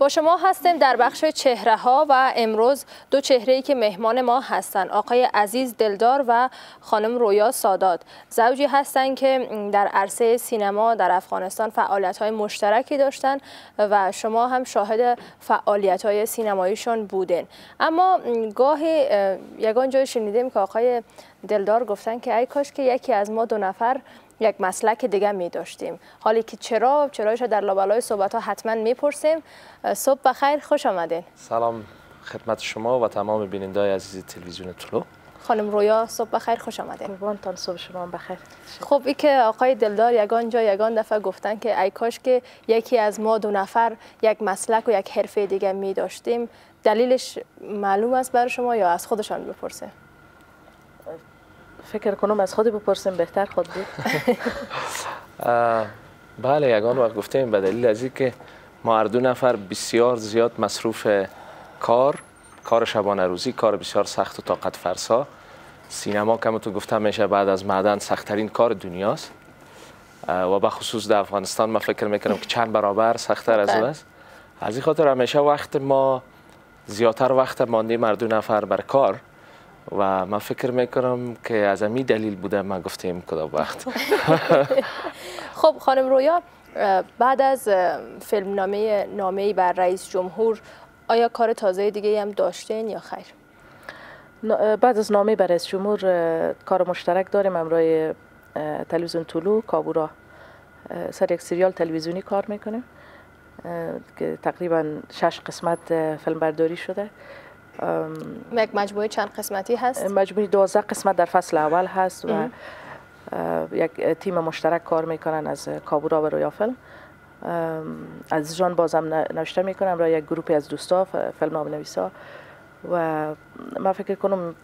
با شما هستیم در بخش چهره ها و امروز دو چهره ای که مهمان ما هستند آقای عزیز دلدار و خانم رویا سادات. زوجی هستند که در عرصه سینما در افغانستان فعالیت های مشترکی داشتن و شما هم شاهد فعالیت های سینماییشون بودین. اما گاهی یگان جای شنیدیم که آقای دلدار گفتن که ای کاش که یکی از ما دو نفر یک مسلک دیگه می داشتیم. حالی که چرا؟ چرایش در لابلای صحبت ها حتما می‌پرسیم. صبح بخیر خوش آمدین. سلام خدمت شما و تمام بیننده عزیز تلویزیون طلو. خانم رویا صبح بخیر خوش آمدین. قربانتان صبح شما بخیر. خب ای که آقای دلدار یگان جا یگان دفعه گفتن که ای کاش که یکی از ما دو نفر یک مسلک و یک حرفه دیگه می داشتیم. دلیلش معلوم است برای شما یا از خودشان بپرسه فکر کنم از خود بپرسیم بهتر خود بود. بله یگان وقت گفتیم به دلیل از که ما هر دو نفر بسیار زیاد مصروف کار کار شبانه روزی کار بسیار سخت و طاقت فرسا. سینما که تو گفتم میشه بعد از معدن سختترین کار دنیاست. و به خصوص در افغانستان ما فکر می‌کنم که چند برابر سختتر از او است. از این خاطر همیشه وقت ما زیادتر وقت ماندیم هر دو نفر بر کار. و من فکر می‌کنم که از امی دلیل بوده من گفتیم کدام وقت خب خانم رویا بعد از فیلم نامه نامه بر رئیس جمهور آیا کار تازه دیگه هم داشتین یا خیر؟ بعد از نامه بر رئیس جمهور کار مشترک داریم امرای تلویزیون طلو کابورا. سر یک سریال تلویزیونی کار می‌کنیم که تقریبا شش قسمت فیلم برداری شده. یک مجموعه چند قسمتی هست؟ مجموعه 12 قسمت در فصل اول هست و یک تیم مشترک کار می‌کنن از کابورا و رویا فیلم از جان بازم نوشته می‌کنم را یک گروپی از دوستا فیلم نام نویسا. و من فکر کنم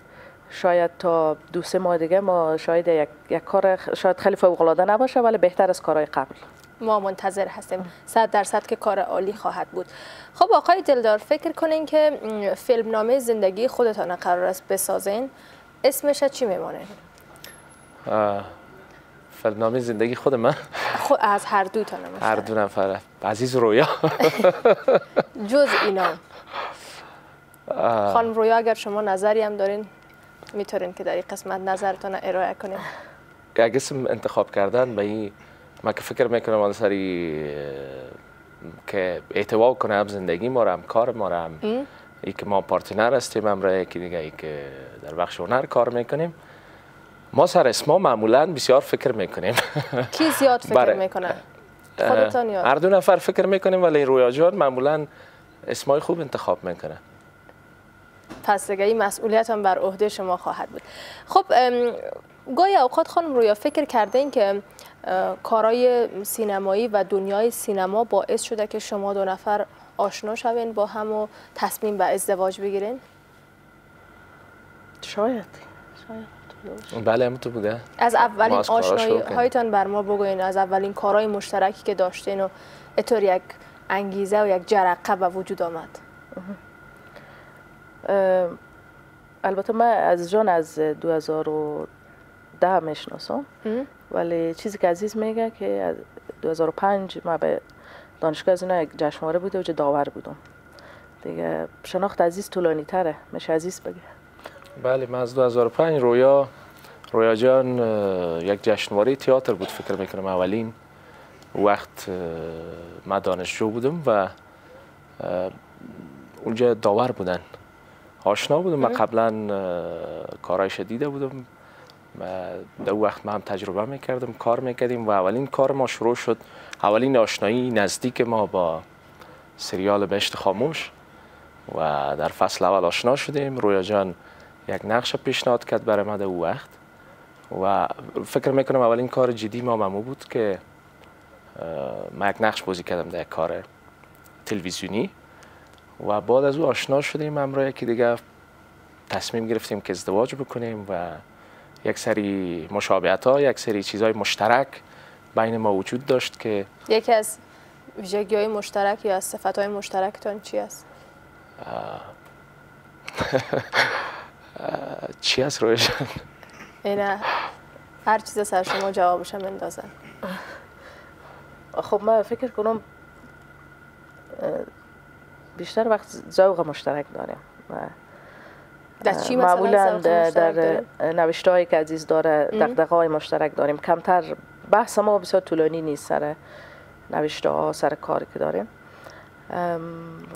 شاید تا دو سه ماه دیگه ما شاید یک, یک کار شاید خیلی فوق العاده نباشه ولی بهتر از کارهای قبل. ما منتظر هستیم صد درصد که کار عالی خواهد بود. خب آقای دلدار فکر کنین که فیلم نامه زندگی خودتان قرار است بسازین؟ اسمش چی میمانه؟ فیلم نامه زندگی خود من؟ خود از هر دو تا هر دو نفر. عزیز رویا. جز اینا. خانم رویا اگر شما نظری هم دارین می‌تونین که در این قسمت نظرتون ارائه کنیم یک اسم انتخاب کردن به این ما که فکر می‌کنم آن سری که اعتوا کنم زندگی ما هم کار ما هم ای؟ که ما پارتنر هستیم هم را یکی دیگه ای که در بخش هنر کار می‌کنیم. ما سر اسما معمولا بسیار فکر می‌کنیم. کی زیاد فکر می‌کنه؟ خودتان هر دو نفر فکر می‌کنیم ولی رویا جان معمولا اسمای خوب انتخاب می‌کنه. پس دیگه این مسئولیت هم بر عهده شما خواهد بود. خب گاهی اوقات خانم رویا فکر کرده این که کارای سینمایی و دنیای سینما باعث شده که شما دو نفر آشنا شوین با هم و تصمیم به ازدواج بگیرین؟ شاید. شاید. بله همون تو بوده. از اولین آشنایی هایتان بر ما بگوین از اولین کارهای مشترکی که داشتین و اطور یک انگیزه و یک جرقه به وجود آمد. البته من از جان از 2010 می‌شناسم ولی چیزی که عزیز میگه که 2005 ما به دانشگاه از اینا یک جشنواره بوده و داور بودم. دیگه شناخت عزیز طولانی تره. میشه عزیز بگه؟ بله من از 2005 رویا رویا جان یک جشنواره تئاتر بود فکر می‌کنم اولین وقت ما دانشجو بودم و اونجا داور بودن. آشنا بودم من قبلا کارایش دیده بودم. در وقت ما هم تجربه می‌کردم کار می‌کردیم و اولین کار ما شروع شد اولین آشنایی نزدیک ما با سریال بهشت خاموش و در فصل اول آشنا شدیم. رویا جان یک نقش پیشنهاد کرد برای ما در وقت و فکر می‌کنم اولین کار جدی ما ممو بود که ما یک نقش بازی کردم در کار تلویزیونی و بعد از او آشنا شدیم. همراه یکی دیگه تصمیم گرفتیم که ازدواج بکنیم و یک سری مشابهت ها یک سری چیزهای مشترک بین ما وجود داشت که یکی از ویژگی های مشترک یا از صفت های مشترکتان چی است؟ چی است رویشان؟ اینه هر چیز سر شما جوابش هم اندازن خب من فکر کنم بیشتر وقت ذوق مشترک داریم در چی معمولا در نوشته هایی که عزیز داره دقدقه های مشترک داریم. کمتر بحث ما بسیار طولانی نیست سر نوشته ها سر کاری که داریم.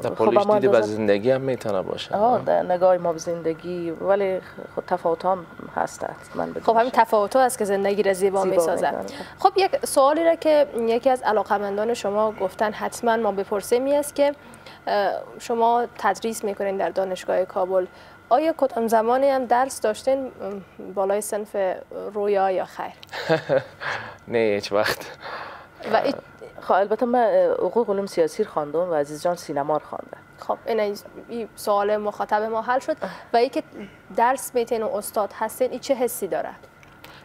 در پولیش دیده به زندگی هم می‌تونه باشه. آه در نگاه ما به زندگی ولی خود تفاوت هم هست من خب همین تفاوت است که زندگی را زیبا, زیبا می‌سازه خب یک سوالی را که یکی از علاقمندان شما گفتن حتما ما بپرسیم است که شما تدریس می‌کنین در دانشگاه کابل. آیا کدام زمانی هم درس داشتین بالای سنف رویا یا خیر؟ نه هیچ وقت. و خب البته من حقوق علوم سیاسی خواندم و عزیز جان سینما رو خوانده خب این سوال مخاطب ما حل شد. و ای که درس میتین و استاد هستین این چه حسی داره؟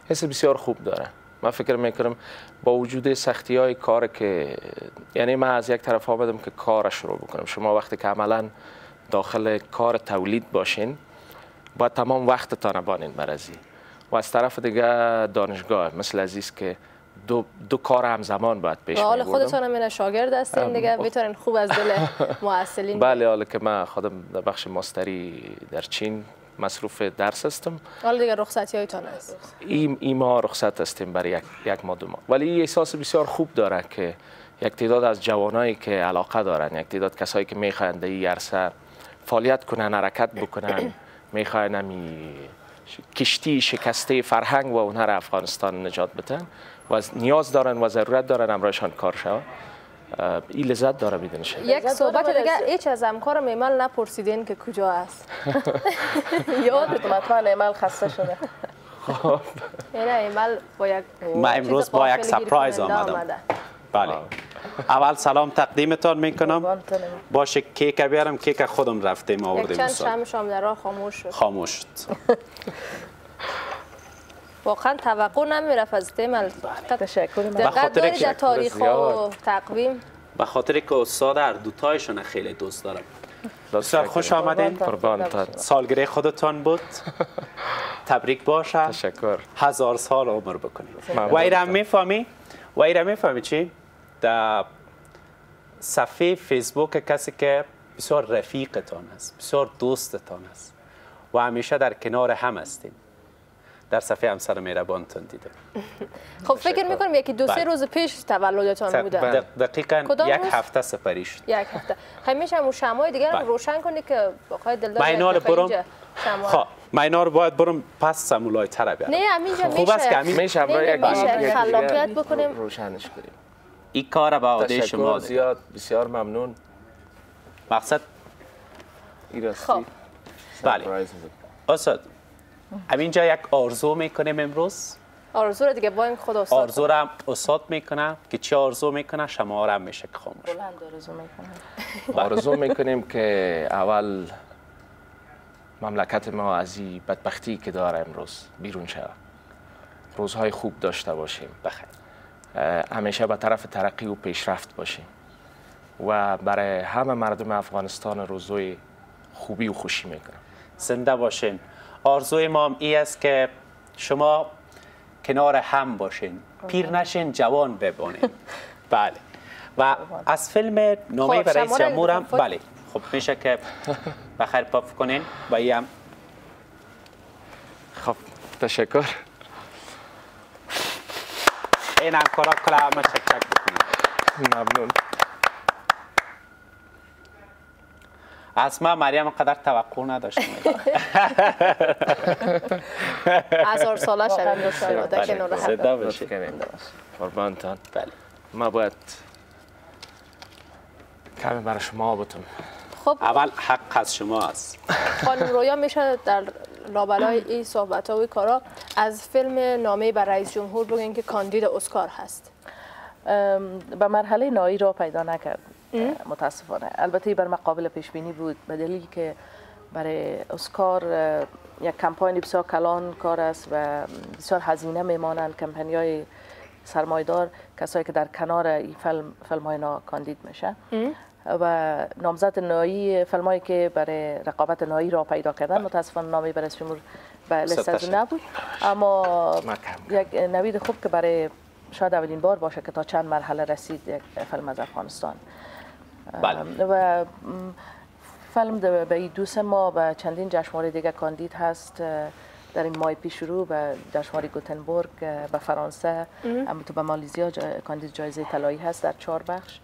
حس بسیار خوب داره. من فکر می‌کنم با وجود سختی های کار که یعنی من از یک طرف آمدم که کار شروع بکنم. شما وقتی که عملا داخل کار تولید باشین با تمام وقتتان بانین برزی و از طرف دیگه دانشگاه مثل عزیز که دو, دو کار همزمان باید پیش حال خودتان هم شاگرد هستین دیگه می‌تونین خوب از دل معسلین بله حالا که من خودم در بخش ماستری در چین مصروف درس هستم. حالا دیگه رخصتی هایتان هست. این ای ما رخصت هستیم برای یک, یک ماه دو ماه. ولی این احساس بسیار خوب داره که یک تعداد از جوانایی که علاقه دارن یک تعداد کسایی که می‌خواهند در این عرصه فعالیت کنن حرکت بکنن. می‌خواین نمی کشتی شکسته فرهنگ و اونها را افغانستان نجات بدن. و نیاز دارن و ضرورت دارن امرایشان کار شود. این لذت داره میدونش یک صحبت دیگه هیچ از همکار میمل نپرسیدین که کجا است. یادتون حتما ایمال خسته شده. خب. یعنی ایمال با یک ما امروز با یک سپرایز آمدم. بله. اول سلام تقدیمتان می‌کنم. باشه کیک بیارم کیک خودم رفتیم آوردیم چند شم شام در خاموش شد. خاموش شد. واقعا توقع نمی‌رفت از تیمل تشکر دقت داری در تاریخ و تقویم؟ به خاطر که استاد هر دوتایشون خیلی دوست دارم. بسیار خوش آمدین. سالگره خودتان بود. تبریک باشه. تشکر. هزار سال عمر بکنید و ایرم می‌فهمی؟ و ایرم می‌فهمی چی؟ در صفحه فیسبوک کسی که بسیار رفیقتان است بسیار دوستتان است و همیشه در کنار هم هستیم. در صفحه همسر مهربانتون دیدم خب فکر می‌کنم یکی دو سه بله. روز پیش تولدتان بوده. دقیقا یک هفته سپری شد یک هفته. همیشه همون شمای دیگر رو بله. روشن کنی که بقای دلدار برم خب من رو باید برم پس سمولای تر بیارم. نه همینجا میشه خوب است که همین میشه یک خلاقیت بکنیم. روشنش کنیم. این کار به عهده شما زیاد بسیار ممنون. مقصد؟ خب. بله. استاد همینجا یک آرزو می‌کنیم امروز؟ آرزو رو دیگه با این خود استاد آرزو رو استاد می‌کنه که چی آرزو می‌کنه؟ شما رو میشه که خاموش. بلند آرزو می‌کنه آرزو می‌کنیم که اول مملکت ما از این بدبختی که داره امروز بیرون شود روزهای خوب داشته باشیم. بخیر. همیشه به طرف ترقی و پیشرفت باشیم و برای همه مردم افغانستان روزوی خوبی و خوشی می‌کنم. زنده باشین. آرزوی ما هم ای است که شما کنار هم باشین. پیر نشین جوان ببانین بله. و از فیلم نامه خب، برای جمهور هم بله. خب میشه که بخیر پاپ کنین. و ای هم خب تشکر. این هم کارا کلا متشکر بکنم ممنون. از ما مریم قدر توقع نداشتیم هزار ساله شویم دوستان که نور بله. ما باید کمی برای شما بتون خب. اول حق از شما است خانم رویا میشه در لابلای این صحبت ها و کارا از فیلم نامه بر رئیس جمهور بگین که کاندید اسکار هست. به مرحله نایی را پیدا نکرد. متاسفانه. البته بر مقابل پیش بینی بود. به دلیل که برای اسکار یک کمپاین بسیار کلان کار است و بسیار هزینه میمانند. کمپانی های سرمایدار کسایی که در کنار این فیلم فیلم های کاندید میشه و نامزد نایی فیلم هایی که برای رقابت نایی را پیدا کردن متاسفانه نامی برای شمور به لست نبود. اما یک نوید خوب که برای شاید اولین بار باشه که تا چند مرحله رسید یک فیلم از افغانستان. بله. و فیلم به این دو سه ماه و چندین جشنواره دیگه کاندید هست در این ماه پیش رو به جشنواره گوتنبورگ به فرانسه. اما تو به مالیزیا کاندید جایزه طلایی هست در چهار بخش.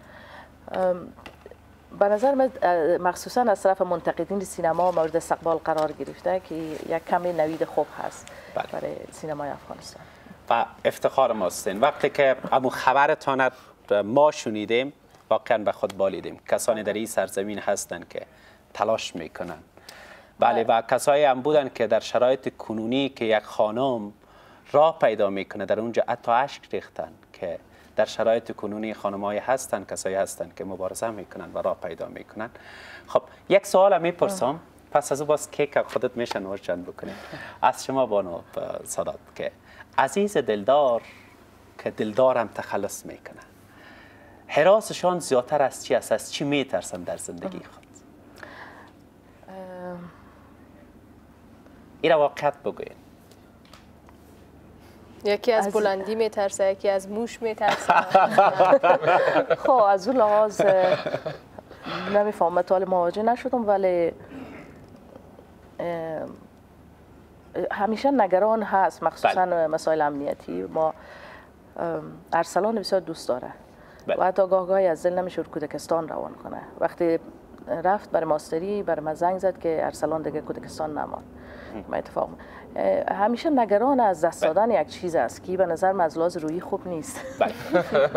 به نظر من مخصوصا از طرف منتقدین سینما مورد استقبال قرار گرفته که یک کمی نوید خوب هست بله. برای سینمای افغانستان. و افتخار ماستین وقتی که امو خبرتان ما شنیدیم واقعا به خود بالیدیم. کسانی در این سرزمین هستند که تلاش می‌کنن. بله و کسایی هم بودن که در شرایط کنونی که یک خانم راه پیدا می‌کنه در اونجا حتی اشک ریختن که در شرایط کنونی خانمایی هستن کسایی هستن که مبارزه می‌کنن و راه پیدا می‌کنن. خب یک سوال می‌پرسم. پس از او باز کیک خودت میشه نوشن بکنیم از شما بانو صداد که عزیز دلدار که دلدارم تخلص می‌کنه. حراسشان زیادتر از چی است؟ از چی میترسن در زندگی خود؟ این واقعیت بگوین یکی از, بلندی میترسه یکی از موش میترسه خب از اون لحاظ نمیفهم مطال مواجه نشدم ولی همیشه نگران هست مخصوصا بله. مسائل امنیتی ما ارسلان بسیار دوست داره بله. و حتی گاه گاهی از دل نمیشه کودکستان روان کنه وقتی رفت برای ماستری برای من زنگ زد که ارسلان دیگه کودکستان نمان ما اتفاق همیشه نگران از دست دادن یک چیز است که به نظر از لحاظ روی خوب نیست. بله.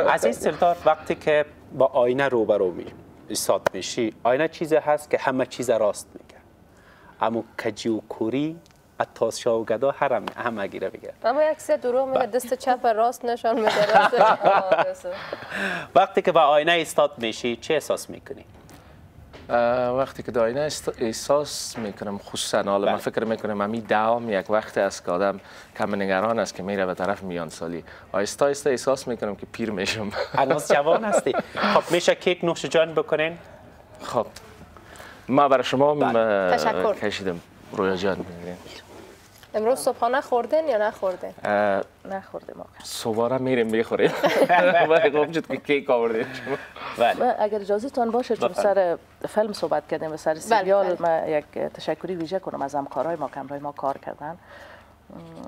عزیز سلطان وقتی که با آینه روبرو می ایستاد میشی آینه چیزی هست که همه چیز راست میگه. اما کجی و کوری اتاس و گدا هرم همه گیره بگیره اما یک سه دروغ میگه دست چپ راست نشان میده وقتی که با آینه ایستاد میشی چه احساس می‌کنی؟ وقتی که داینه احساس می‌کنم خصوصا حالا من بله. فکر می‌کنم امی دوام یک وقت است که آدم کم نگران است که میره به طرف میان سالی آیستا آیستا احساس می‌کنم که پیر میشم. هنوز جوان هستی. خب میشه کیک نوش جان بکنین؟ خب. ما برای شما بله. کشیدم. رویا جان. بگیرین امروز صبحانه خوردن یا نخوردن؟ نخوردیم صبحانه میریم بخوریم ولی شد که کیک آوردیم بله. اگر اجازه تان باشه چون سر فیلم صحبت کردیم و سر بله، سریال بله. ما یک تشکری ویژه کنم از همکارای ما که ما کار کردن.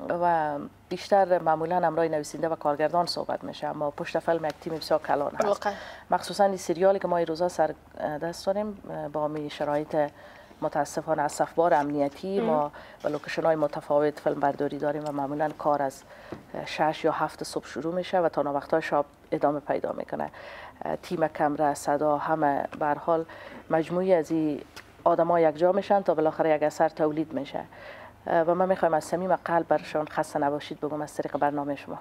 و بیشتر معمولا همراه نویسنده و کارگردان صحبت میشه اما پشت فیلم یک تیم بسیار کلان هست. مخصوصا این سریالی که ما این روزا سر دست داریم با همی شرایط متاسفانه اسفبار امنیتی ما و location های متفاوت فیلم برداری داریم و معمولا کار از شش یا هفت صبح شروع میشه و تا وقتای شب ادامه پیدا می‌کنه. تیم کمره صدا همه. به حال مجموعی از این آدم یک جا میشن تا بالاخره یک اثر تولید میشه. و من می‌خوایم از صمیم قلب برشان خسته نباشید. بگم از طریق برنامه شما.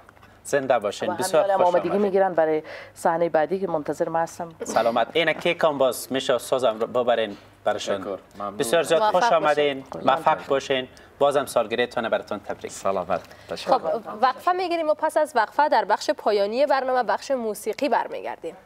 زنده باشین. بسیار خوش آمدگی می‌گیرن برای صحنه بعدی که منتظر ما هستم. سلامت. این کیک هم باز میشه سازم ببرین برشان بسیار زیاد خوش آمدین. موفق باشین. بازم سالگیریتون براتون تبریک. سلامت. خب وقفه می‌گیریم و پس از وقفه در بخش پایانی برنامه بخش موسیقی برمیگردیم.